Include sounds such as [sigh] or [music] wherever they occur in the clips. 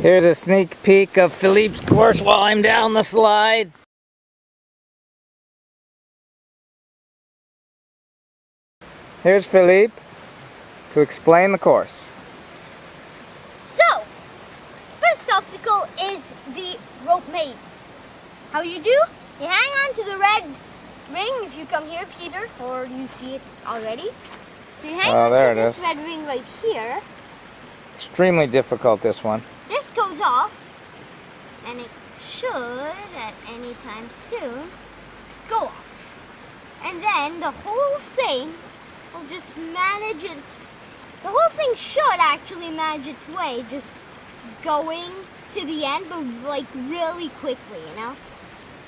Here's a sneak peek of Philippe's course while I'm down the slide. Here's Philippe to explain the course. So, first obstacle is the rope maze. How you do? You hang on to the red ring if you come here, Peter, or you see it already. So you hang Oh, on to this is. red ring right here. Extremely difficult, this one. This off, and it should, at any time soon, go off. And then the whole thing will just manage its, the whole thing should actually manage its way, just going to the end, but like really quickly, you know?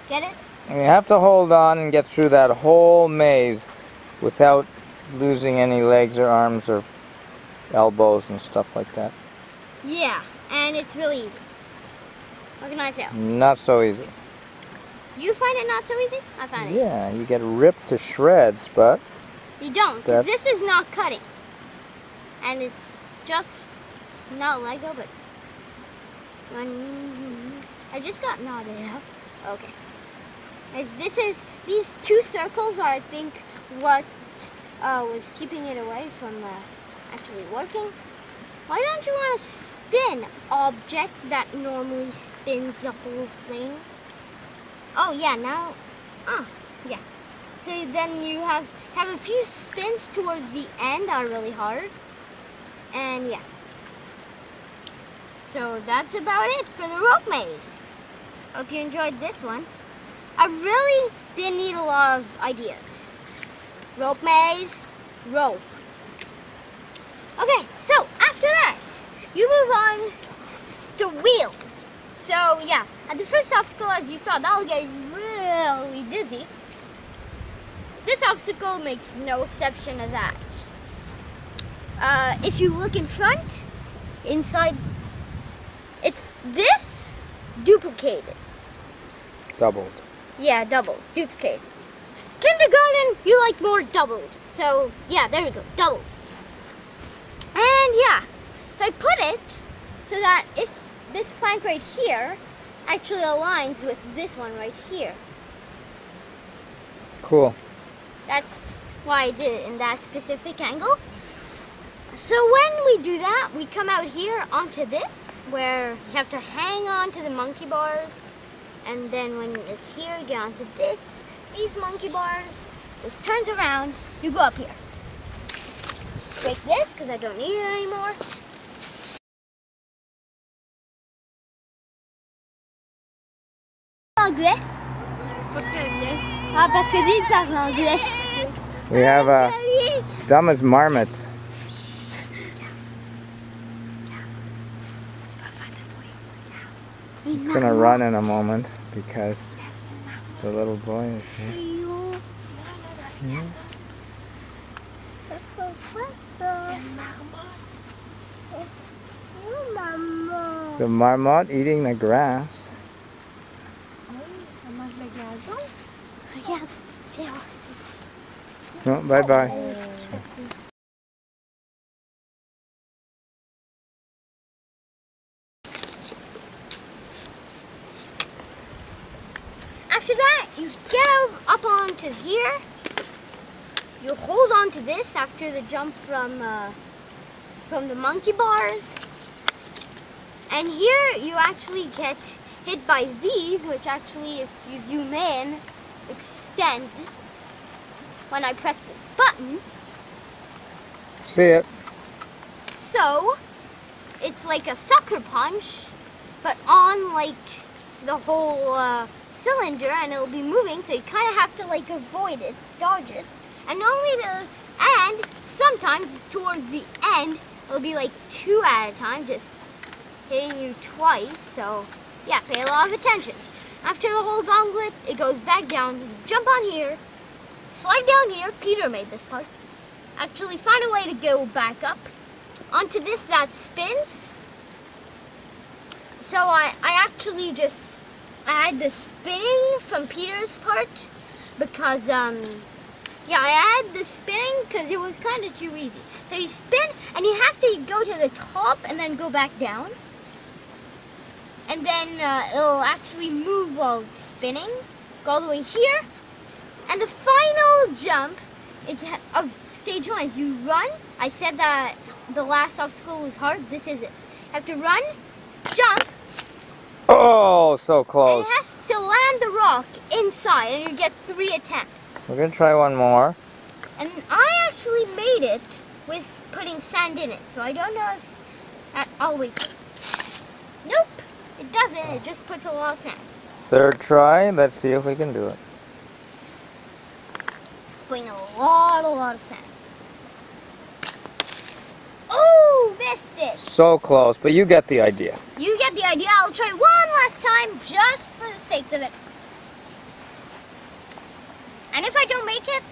Get it? And you have to hold on and get through that whole maze without losing any legs or arms or elbows and stuff like that. Yeah, and it's really easy. Organize sales. Not so easy. You find it not so easy? I find it. Yeah, you get ripped to shreds, but You don't, because this is not cutting. And it's just not Lego, but I just got knotted up. Okay. As this is, these two circles are, I think, what uh, was keeping it away from uh, actually working. Why don't you want to spin object that normally spins the whole thing? Oh yeah, now, oh yeah. So then you have have a few spins towards the end are really hard. And yeah. So that's about it for the rope maze. Hope you enjoyed this one. I really didn't need a lot of ideas. Rope maze, rope. Okay, so move on to wheel. So yeah, at the first obstacle, as you saw, that'll get really dizzy. This obstacle makes no exception of that. Uh, if you look in front, inside, it's this duplicated. doubled. Yeah, doubled, duplicated. Kindergarten, you like more doubled. So yeah, there we go, doubled. And yeah, so I put it so that if this plank right here actually aligns with this one right here. Cool. That's why I did it in that specific angle. So when we do that, we come out here onto this, where you have to hang on to the monkey bars. And then when it's here, you get onto this, these monkey bars. This turns around, you go up here. Break this, because I don't need it anymore. Anglais. Ah, parce que lui, il parle anglais. We have uh, dumb as marmots. He's gonna run in a moment because the little boy is here. Hmm? It's a marmot eating the grass. Regarde, viens voir. Oh, bye bye. After that, you get up- up onto here. You hold on to this after the jump from uh, from the monkey bars. And here you actually get hit by these, which actually, if you zoom in, extend when I press this button. See it. So, it's like a sucker punch, but on like the whole uh, cylinder, and it'll be moving. So you kind of have to like avoid it, dodge it, and only the and sometimes towards the end, it'll be like two at a time, just hitting you twice. So yeah, pay a lot of attention. After the whole gauntlet, it goes back down. You jump on here, slide down here. Peter made this part. Actually, find a way to go back up onto this that spins. So I, I actually just I had the spinning from Peter's part because um yeah I had the spinning because it was kind of too easy. So you spin and you have to go to the top and then go back down. And then uh, it'll actually move while it's spinning. Go all the way here. And the final jump is of stage one is you run. I said that the last obstacle was hard. This is it. You have to run, jump, Oh, so and close. it has to land the rock inside, and you get three attempts. We're gonna try one more. And I actually made it with putting sand in it, so I don't know if that always it doesn't. It just puts a lot of sand. Third try. Let's see if we can do it. Putting a lot, a lot of sand. Oh, missed it. So close, but you get the idea. You get the idea. I'll try one last time just for the sakes of it. And if I don't make it,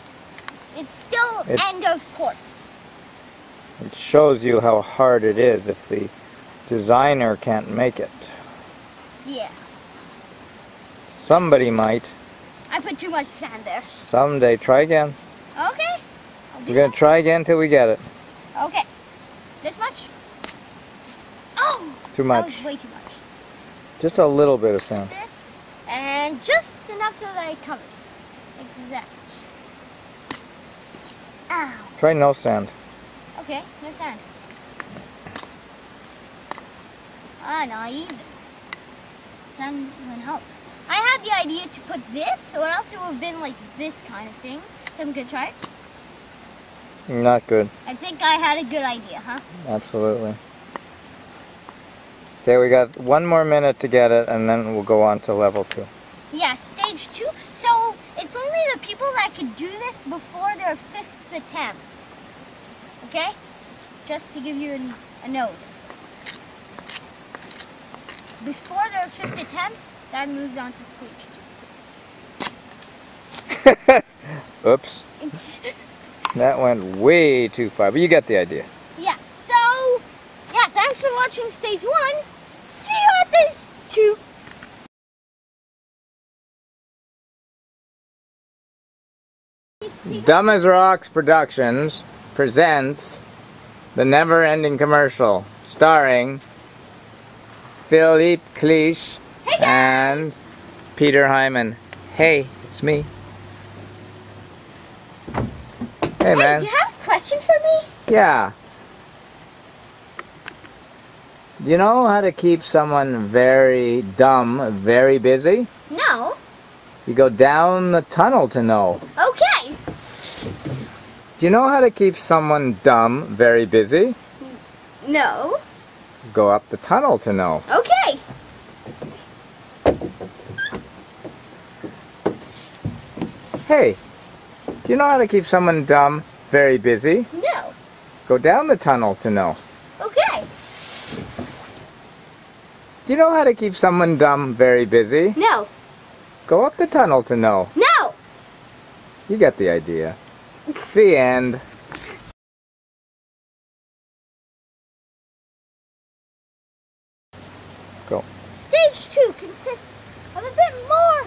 it's still It- end of course. It shows you how hard it is if the designer can't make it. Yeah, Somebody might. I put too much sand there. Someday. Try again. Okay. We're gonna try again till we get it. Okay. This much? Oh! Too That much. was way too much. Just a little bit of sand. And just enough so that it covers. Like that. Ow. Try no sand. Okay, no sand. Ah, not even. Wouldn't help. I had the idea to put this, or else it would have been like this kind of thing. So I'm gonna try it. Not good. I think I had a good idea, huh? Absolutely. Okay, we got one more minute to get it, and then we'll go on to level two. Yeah, stage two. So it's only the people that could do this before their fifth attempt. Okay? Just to give you an, a notice. Before their fifth attempt, that moves on to stage two. [laughs] Oops, [laughs] that went way too far, but you get the idea. yeah, so, yeah, thanks for watching stage one. See you at this two. Dumb as Rocks Productions presents the never ending commercial starring Philippe Cliche Hey and Peter Hyman. Hey, it's me. Hey Hey, man. do you have a question for me? Yeah. Do you know how to keep someone very dumb very busy? No. You go down the tunnel to know. Okay. Do you know how to keep someone dumb very busy? No. Go up the tunnel to know. Okay. Hey, do you know how to keep someone dumb very busy? No. Go down the tunnel to know. Okay. Do you know how to keep someone dumb very busy? No. Go up the tunnel to know. No. You get the idea. The end. Stage two consists of a bit more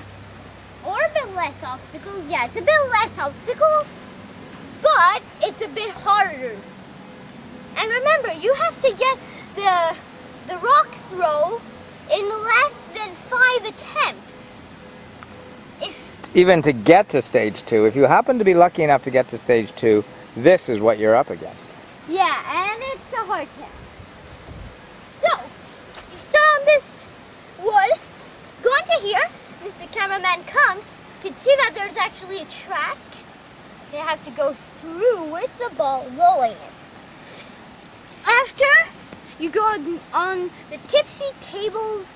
or a bit less obstacles. Yeah, it's a bit less obstacles, but it's a bit harder. And remember, you have to get the the rock throw in less than five attempts. If Even to get to stage two, if you happen to be lucky enough to get to stage two, this is what you're up against. yeah, and it's a hard test. So you start on this wood, go into here. If the cameraman comes, you can see that there's actually a track. They have to go through with the ball rolling it. After, you go on- on the tipsy tables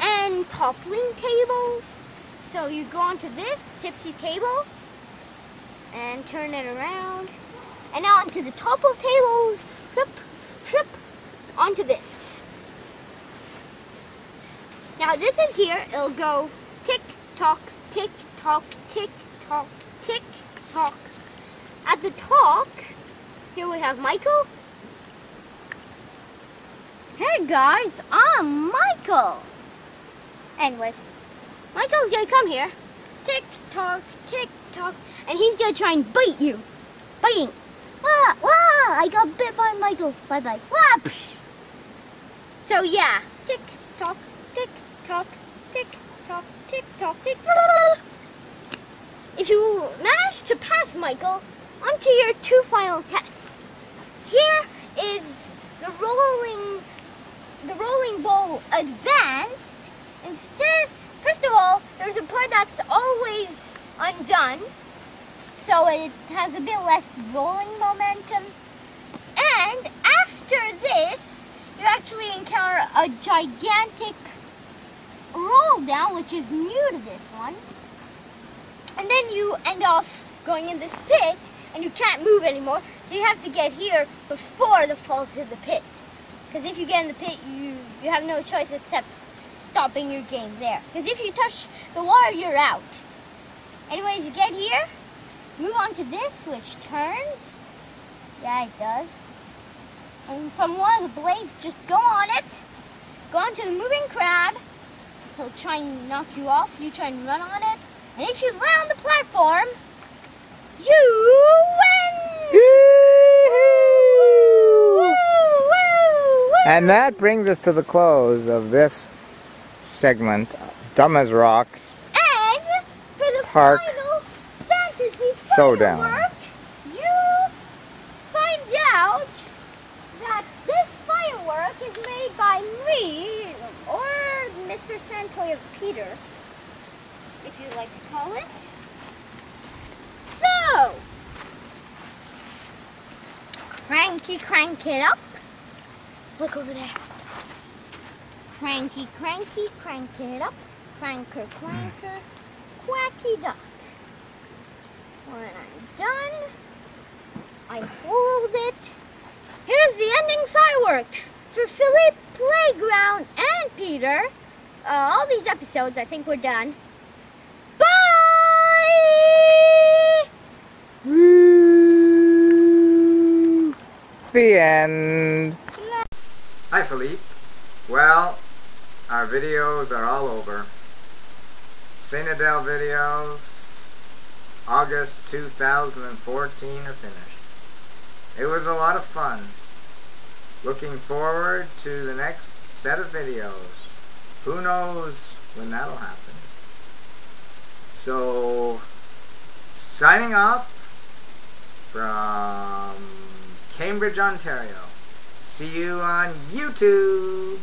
and toppling tables. So you go onto this tipsy table and turn it around. And now onto the topple tables. Flip, flip, onto this. Now this is here. It'll go tick tock, tick tock, tick tock, tick tock. At the top, here we have Michael. Hey guys, I'm Michael. Anyways, Michael's gonna come here. Tick tock, tick tock, and he's gonna try and bite you. Biting. Wah, wah, I got bit by Michael. Bye bye. Wah. So yeah, tick tock, tock, tick tock, tick tock, tick. If you manage to pass Michael, on to your two final tests. Here is the rolling the rolling ball advanced. Instead, first of all, there's a part that's always undone. So it has a bit less rolling momentum. And after this, you actually encounter a gigantic down, which is new to this one. And then you end off going in this pit, and you can't move anymore. So you have to get here before the fall to the pit. Because if you get in the pit, you, you have no choice except stopping your game there. Because if you touch the water, you're out. Anyways, you get here, move on to this, which turns. Yeah, it does. And from one of the blades, just go on it. Go on to the moving crab. He'll try and knock you off. You try and run on it. And if you land on the platform, you win! Woo, woo, woo. And that brings us to the close of this segment, Dumb as Rocks. And for the Park final fantasy Showdown. firework, you find out that this firework is made by me or Mr. Santoy if you like to call it. So, cranky crank it up. Look over there. Cranky cranky crank it up. Cranker cranker. Quacky duck. When I'm done, I hold it. Here's the ending firework for Philip Playground and Peter. Uh, all these episodes, I think we're done. Bye! The end. Hi, Philippe. Well, our videos are all over. St. Videos, August 2014 are finished. It was a lot of fun. Looking forward to the next set of videos. Who knows when that'll happen. So, signing off from Cambridge, Ontario. See you on YouTube.